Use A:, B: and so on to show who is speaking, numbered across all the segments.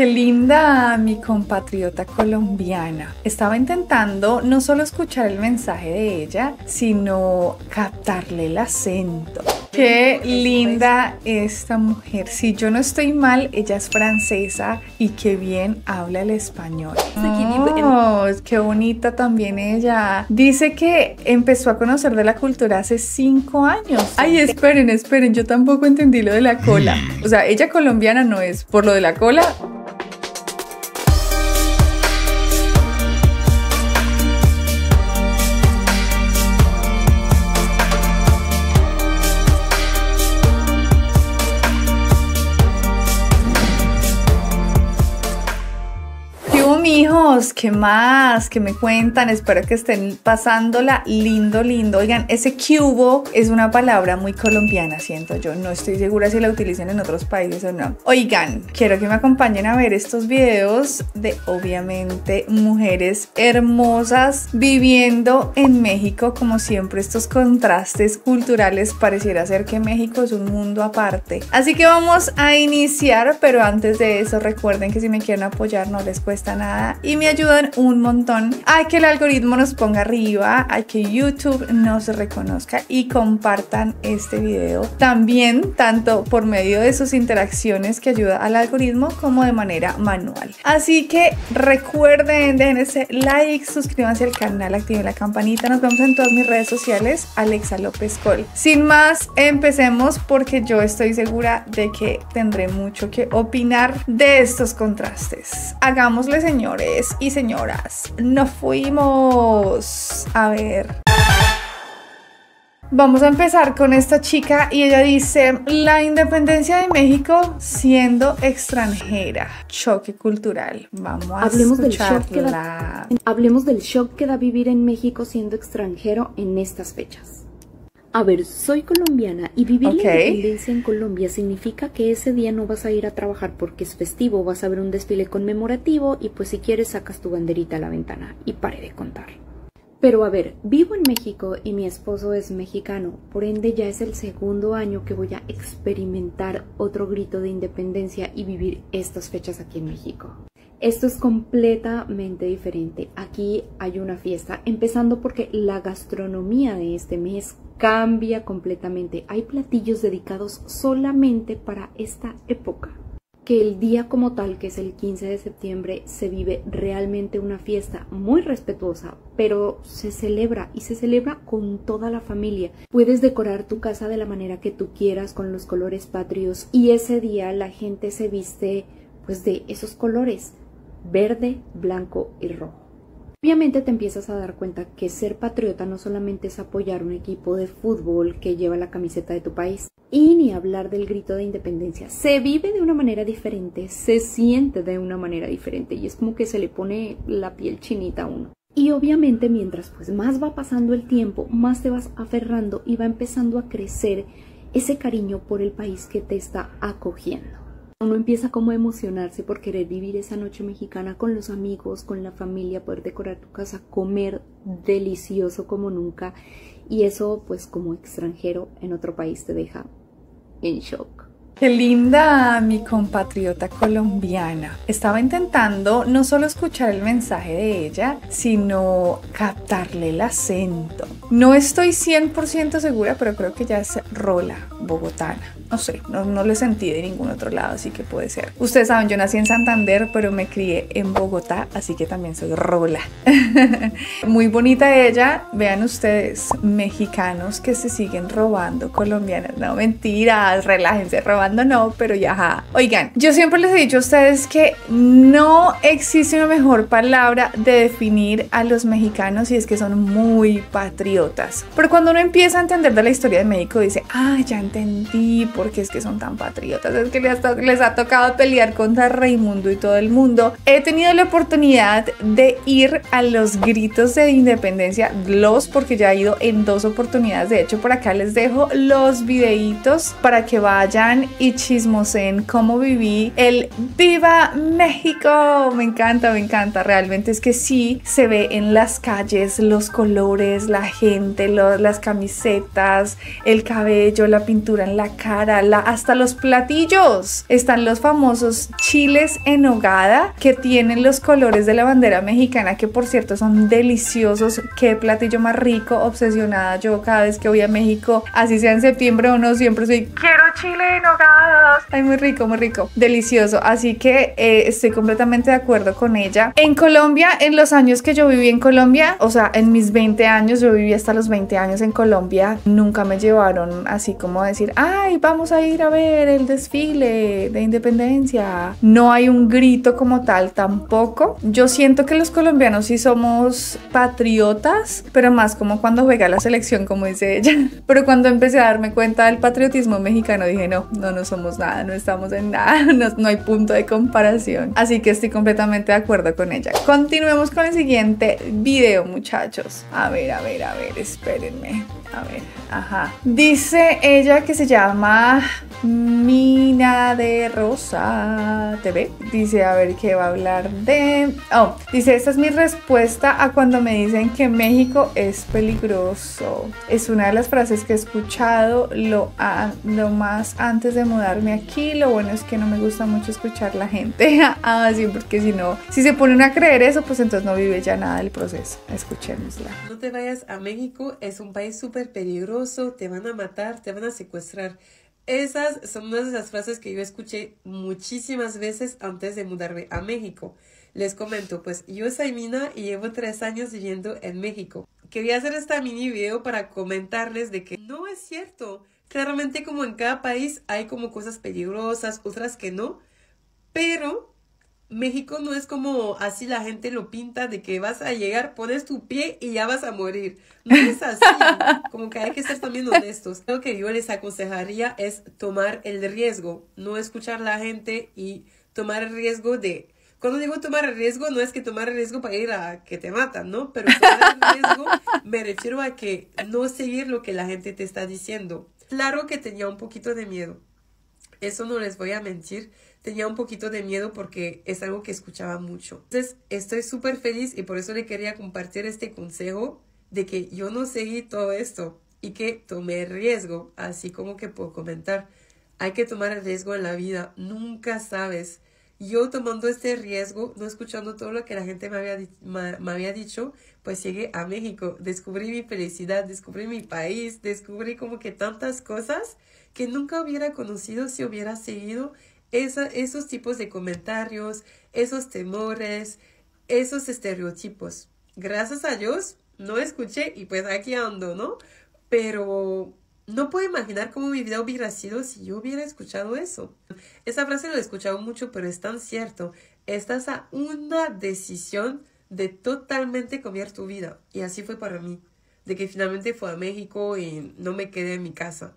A: Qué linda mi compatriota colombiana. Estaba intentando no solo escuchar el mensaje de ella, sino captarle el acento. Qué linda esta mujer. Si yo no estoy mal, ella es francesa y qué bien habla el español. Oh, qué bonita también ella. Dice que empezó a conocer de la cultura hace cinco años. Ay, esperen, esperen, yo tampoco entendí lo de la cola. O sea, ella colombiana no es. Por lo de la cola, ¿qué más? ¿Qué me cuentan? Espero que estén pasándola lindo, lindo. Oigan, ese cubo es una palabra muy colombiana, siento yo. No estoy segura si la utilizan en otros países o no. Oigan, quiero que me acompañen a ver estos videos de, obviamente, mujeres hermosas viviendo en México. Como siempre, estos contrastes culturales pareciera ser que México es un mundo aparte. Así que vamos a iniciar, pero antes de eso, recuerden que si me quieren apoyar no les cuesta nada y me ayudan un montón a que el algoritmo nos ponga arriba, a que YouTube nos reconozca y compartan este video también tanto por medio de sus interacciones que ayuda al algoritmo como de manera manual. Así que recuerden, dejen ese like, suscríbanse al canal, activen la campanita. Nos vemos en todas mis redes sociales, Alexa López Col. Sin más, empecemos porque yo estoy segura de que tendré mucho que opinar de estos contrastes. Hagámosle, señor señores y señoras, nos fuimos. A ver. Vamos a empezar con esta chica y ella dice, la independencia de México siendo extranjera, choque cultural. Vamos a
B: hablemos del shock que da, Hablemos del shock que da vivir en México siendo extranjero en estas fechas. A ver, soy colombiana y vivir la independencia en Colombia significa que ese día no vas a ir a trabajar porque es festivo, vas a ver un desfile conmemorativo y pues si quieres sacas tu banderita a la ventana y pare de contar. Pero a ver, vivo en México y mi esposo es mexicano, por ende ya es el segundo año que voy a experimentar otro grito de independencia y vivir estas fechas aquí en México. Esto es completamente diferente. Aquí hay una fiesta, empezando porque la gastronomía de este mes cambia completamente. Hay platillos dedicados solamente para esta época. Que el día como tal, que es el 15 de septiembre, se vive realmente una fiesta muy respetuosa, pero se celebra y se celebra con toda la familia. Puedes decorar tu casa de la manera que tú quieras con los colores patrios y ese día la gente se viste pues de esos colores verde, blanco y rojo. Obviamente te empiezas a dar cuenta que ser patriota no solamente es apoyar un equipo de fútbol que lleva la camiseta de tu país y ni hablar del grito de independencia. Se vive de una manera diferente, se siente de una manera diferente y es como que se le pone la piel chinita a uno. Y obviamente mientras pues más va pasando el tiempo, más te vas aferrando y va empezando a crecer ese cariño por el país que te está acogiendo. Uno empieza como a emocionarse por querer vivir esa noche mexicana con los amigos, con la familia, poder decorar tu casa, comer delicioso como nunca y eso pues como extranjero en otro país te deja en shock.
A: Qué linda mi compatriota colombiana. Estaba intentando no solo escuchar el mensaje de ella, sino captarle el acento. No estoy 100% segura, pero creo que ya es rola bogotana no sé, no, no lo sentí de ningún otro lado, así que puede ser. Ustedes saben, yo nací en Santander, pero me crié en Bogotá, así que también soy rola. Muy bonita ella. Vean ustedes, mexicanos que se siguen robando colombianas. No, mentiras, relájense, robando no, pero ya. Oigan, yo siempre les he dicho a ustedes que no existe una mejor palabra de definir a los mexicanos y es que son muy patriotas. Pero cuando uno empieza a entender de la historia de México, dice, ah, ya entendí porque es que son tan patriotas, es que les ha, tocado pelear contra Raimundo y todo el mundo. He tenido la oportunidad de ir a los gritos de independencia, los porque ya he ido en dos oportunidades, de hecho por acá les dejo los videitos para que vayan y chismosen cómo viví el Viva México, me encanta, me encanta, realmente es que sí se ve en las calles los colores, la gente, las camisetas, el cabello, la pintura en la cara, hasta los platillos. Están los famosos chiles en hogada que tienen los colores de la bandera mexicana, que por cierto son deliciosos. Qué platillo más rico, obsesionada yo cada vez que voy a México, así sea en septiembre o no, siempre soy, quiero chile en hogada. Ay, muy rico, muy rico, delicioso. Así que eh, estoy completamente de acuerdo con ella. En Colombia, en los años que yo viví en Colombia, o sea, en mis 20 años, yo viví hasta los 20 años en Colombia, nunca me llevaron así como a decir, ay, vamos a ir a ver el desfile de independencia. No hay un grito como tal tampoco. Yo siento que los colombianos sí somos patriotas, pero más como cuando juega la selección, como dice ella. Pero cuando empecé a darme cuenta del patriotismo mexicano, dije, no, no, no somos nada, no estamos en nada, no, no hay punto de comparación. Así que estoy completamente de acuerdo con ella. Continuemos con el siguiente video, muchachos. A ver, a ver, a ver, espérenme. A ver, ajá. Dice ella que se llama Mina de Rosa TV. Dice, a ver, ¿qué va a hablar de...? Oh, dice, esta es mi respuesta a cuando me dicen que México es peligroso. Es una de las frases que he escuchado lo, lo más antes de mudarme aquí. Lo bueno es que no me gusta mucho escuchar la gente. ah, sí, porque si no, si se pone a creer eso, pues entonces no vive ya nada del proceso. Escuchémosla.
C: No te vayas a México, es un país súper peligroso, te van a matar, te van a secuestrar. Esas son unas de las frases que yo escuché muchísimas veces antes de mudarme a México. Les comento, pues yo soy Mina y llevo tres años viviendo en México. Quería hacer esta mini video para comentarles de que no es cierto. Claramente como en cada país hay como cosas peligrosas, otras que no, pero México no es como así la gente lo pinta de que vas a llegar, pones tu pie y ya vas a morir. No es así. Como que hay que ser también honestos. Lo que yo les aconsejaría es tomar el riesgo, no escuchar la gente y tomar el riesgo de cuando digo tomar el riesgo, no es que tomar el riesgo para ir a que te matan, ¿no? Pero tomar el riesgo me refiero a que no seguir lo que la gente te está diciendo. Claro que tenía un poquito de miedo. Eso no les voy a mentir tenía un poquito de miedo porque es algo que escuchaba mucho. Entonces estoy súper feliz y por eso le quería compartir este consejo de que yo no seguí todo esto y que tomé riesgo, así como que puedo comentar. Hay que tomar riesgo en la vida, nunca sabes. Yo tomando este riesgo, no escuchando todo lo que la gente me había, me había dicho, pues llegué a México, descubrí mi felicidad, descubrí mi país, descubrí como que tantas cosas que nunca hubiera conocido si hubiera seguido esos tipos de comentarios, esos temores, esos estereotipos. Gracias a Dios no escuché y pues aquí ando, ¿no? Pero no puedo imaginar cómo mi vida hubiera sido si yo hubiera escuchado eso. Esa frase lo he escuchado mucho, pero es tan cierto. Estás a una decisión de totalmente cambiar tu vida. Y así fue para mí. De que finalmente fue a México y no me quedé en mi casa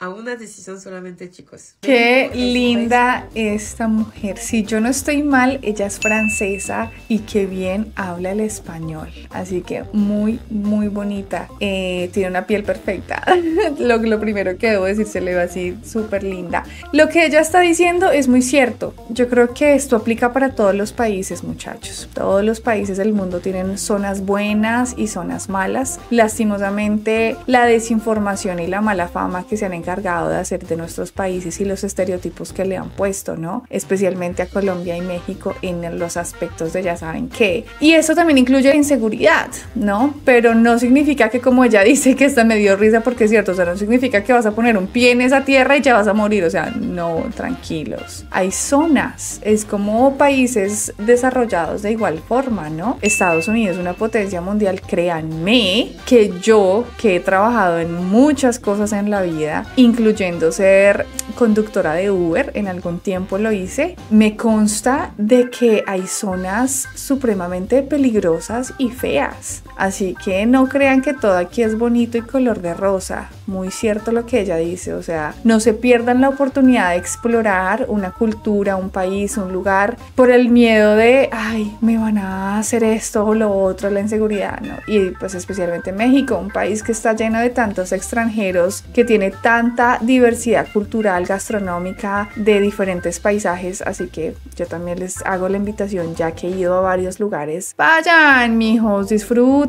C: a una decisión solamente, chicos.
A: Qué linda esta mujer. Si yo no estoy mal, ella es francesa y qué bien habla el español. Así que muy, muy bonita. Eh, tiene una piel perfecta. lo, lo primero que debo decir se le va así súper linda. Lo que ella está diciendo es muy cierto. Yo creo que esto aplica para todos los países, muchachos. Todos los países del mundo tienen zonas buenas y zonas malas. Lastimosamente, la desinformación y la mala fama que se han encargado de hacer de nuestros países y los estereotipos que le han puesto, ¿no? Especialmente a Colombia y México en los aspectos de ya saben qué. Y eso también incluye inseguridad, ¿no? Pero no significa que como ella dice que está medio risa porque es cierto, o sea, no significa que vas a poner un pie en esa tierra y ya vas a morir, o sea, no, tranquilos. Hay zonas, es como países desarrollados de igual forma, ¿no? Estados Unidos, una potencia mundial, créanme que yo, que he trabajado en muchas cosas en la vida, incluyendo ser conductora de Uber, en algún tiempo lo hice, me consta de que hay zonas supremamente peligrosas y feas. Así que no crean que todo aquí es bonito y color de rosa. Muy cierto lo que ella dice, o sea, no se pierdan la oportunidad de explorar una cultura, un país, un lugar por el miedo de, ay, me van a hacer esto o lo otro, la inseguridad, ¿no? Y pues especialmente México, un país que está lleno de tantos extranjeros, que tiene tanta diversidad cultural, gastronómica, de diferentes paisajes, así que yo también les hago la invitación, ya que he ido a varios lugares, vayan, mijos, disfruten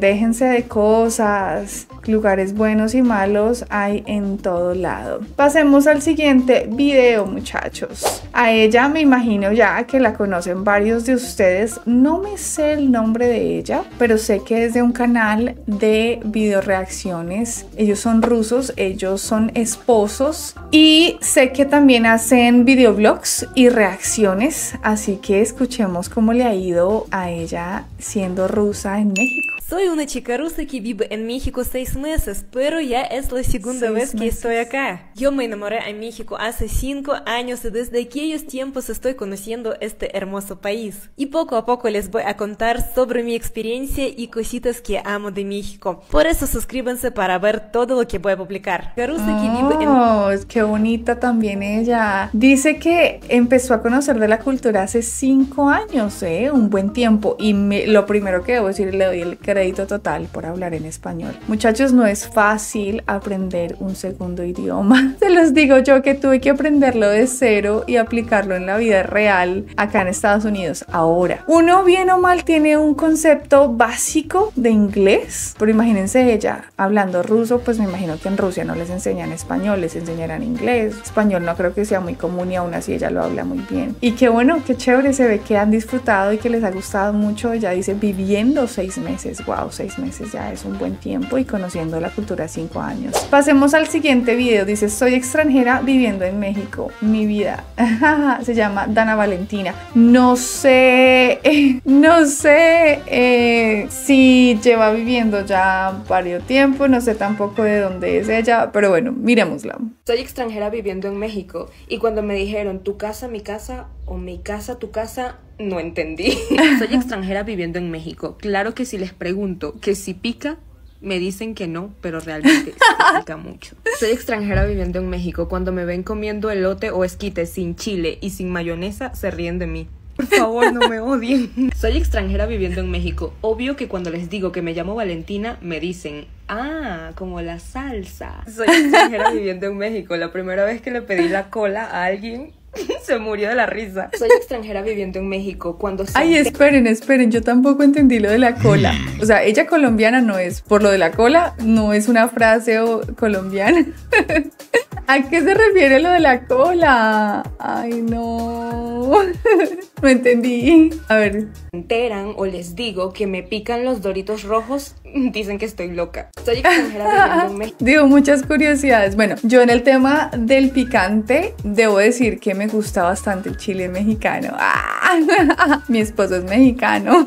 A: déjense de cosas, lugares buenos y malos hay en todo lado. Pasemos al siguiente video, muchachos. A ella me imagino ya que la conocen varios de ustedes. No me sé el nombre de ella, pero sé que es de un canal de video reacciones. Ellos son rusos, ellos son esposos y sé que también hacen videoblogs y reacciones, así que escuchemos cómo le ha ido a ella siendo rusa en México.
D: Soy una chica rusa que vive en México seis meses, pero ya es la segunda vez que estoy acá. Yo me enamoré en México hace cinco años y desde aquellos tiempos estoy conociendo este hermoso país. Y poco a poco les voy a contar sobre mi experiencia y cositas que amo de México. Por eso suscríbanse para ver todo lo que voy a publicar.
A: Rusa que vive en... Oh, qué bonita también ella. Dice que empezó a conocer de la cultura hace cinco años, ¿eh? Un buen tiempo. Y lo primero que debo decir, le doy el crédito total por hablar en español. Muchachos, no es fácil aprender un segundo idioma. Se los digo yo que tuve que aprenderlo de cero y aplicarlo en la vida real acá en Estados Unidos. Ahora, uno bien o mal tiene un concepto básico de inglés, pero imagínense ella hablando ruso, pues me imagino que en Rusia no les enseñan español, les enseñarán inglés. Español no creo que sea muy común y aún así ella lo habla muy bien. Y qué bueno, qué chévere, se ve que han disfrutado y que les ha gustado mucho. Ella dice viviendo seis meses wow, seis meses ya es un buen tiempo y conociendo la cultura cinco años. Pasemos al siguiente video. Dice, soy extranjera viviendo en México. Mi vida. Se llama Dana Valentina. No sé, no sé eh, si lleva viviendo ya varios tiempo. No sé tampoco de dónde es ella, pero bueno, miremosla.
E: Soy extranjera viviendo en México y cuando me dijeron tu casa, mi casa o mi casa, tu casa, no entendí. Soy extranjera viviendo en México. Claro que si les pregunto que si pica, me dicen que no, pero realmente sí pica mucho. Soy extranjera viviendo en México. Cuando me ven comiendo elote o esquite sin chile y sin mayonesa, se ríen de mí. Por favor, no me odien. Soy extranjera viviendo en México. Obvio que cuando les digo que me llamo Valentina, me dicen, ah, como la salsa. Soy extranjera viviendo en México. La primera vez que le pedí la cola a alguien, Se murió de la risa. Soy extranjera viviendo en México. Cuando
A: Ay, esperen, esperen, yo tampoco entendí lo de la cola. Mm. O sea, ella colombiana no es. Por lo de la cola, no es una frase colombiana. ¿A qué se refiere lo de la cola? Ay, no. no entendí. A ver.
E: Enteran o les digo que me pican los doritos rojos, dicen que estoy loca.
A: Digo, muchas curiosidades. Bueno, yo en el tema del picante, debo decir que me gusta bastante el chile mexicano. ¡Ah! Mi esposo es mexicano.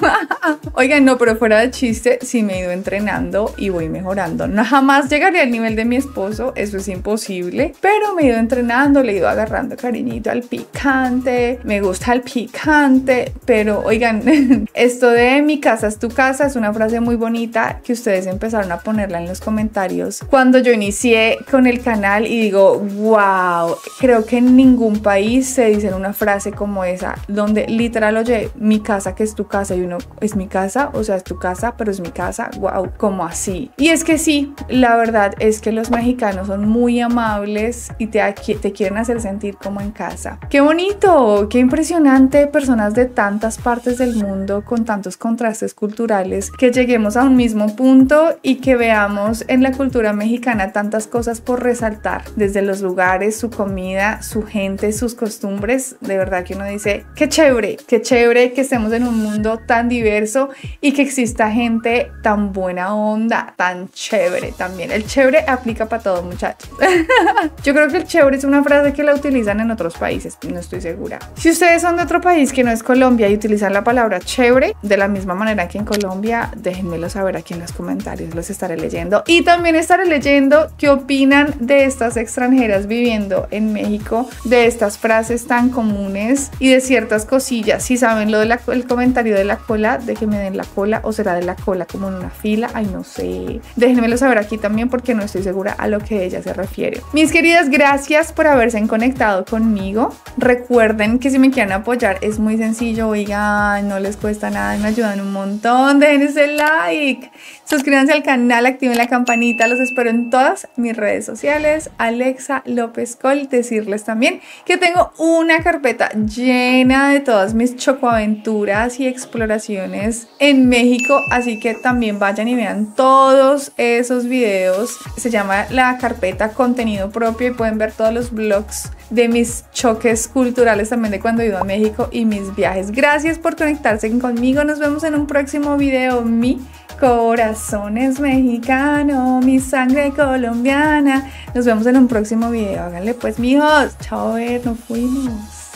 A: Oigan, no, pero fuera de chiste, sí me he ido entrenando y voy mejorando. No, jamás llegaré al nivel de mi esposo, eso es imposible, pero me he ido entrenando, le he ido agarrando cariñito al picante, me gusta el picante, pero oigan, esto de mi casa es tu casa es una frase muy bonita que ustedes empezaron a ponerla en los comentarios cuando yo inicié con el canal y digo, wow, creo que en ningún país se dicen una frase como esa, donde literal, oye, mi casa que es tu casa y uno es mi casa, o sea, es tu casa, pero es mi casa, wow, como así. Y es que sí, la verdad es que los mexicanos son muy amables y te, te quieren hacer sentir como en casa. Qué bonito, qué impresionante, personas de tantas partes del mundo con tantos contrastes culturales, que lleguemos a un mismo punto y que veamos en la cultura mexicana tantas cosas por resaltar, desde los lugares, su comida, su gente, sus costumbres, de verdad que uno dice, qué chévere, qué chévere que estemos en un mundo tan diverso y que exista gente tan buena onda, tan chévere también. El chévere aplica para todos muchachos. Yo creo que el chévere es una frase que la utilizan en otros países, no estoy segura. Si ustedes son de otro país que no es Colombia y utilizan la palabra chévere de la misma manera que en Colombia, déjenmelo saber aquí en los comentarios, los estaré leyendo. Y también estaré leyendo qué opinan de estas extranjeras viviendo en México, de estas frases tan comunes y de ciertas cosillas. Si saben lo del comentario de la cola, de que me den la cola o será de la cola como en una fila, ay no sé. Déjenmelo saber aquí también porque no estoy segura a lo que ella se refiere. Mis queridas, gracias por haberse conectado conmigo. Recuerden que si me quieren apoyar es muy sencillo, oigan, no les cuesta nada me ayudan un montón. Dejen ese like, suscríbanse al canal, activen la campanita. Los espero en todas mis redes sociales. Alexa López Col. Decirles también que tengo una carpeta llena de todas mis chocoaventuras y exploraciones en México. Así que también vayan y vean todos esos videos. Se llama la carpeta contenido propio y pueden ver todos los vlogs de mis choques culturales también de cuando he ido a México y mis viajes. Gracias por conectarse conmigo. Nos vemos en un próximo video. Mi corazón es mexicano, mi sangre colombiana. Nos vemos en un próximo video. Háganle pues, mijos. Chao, ver, nos fuimos.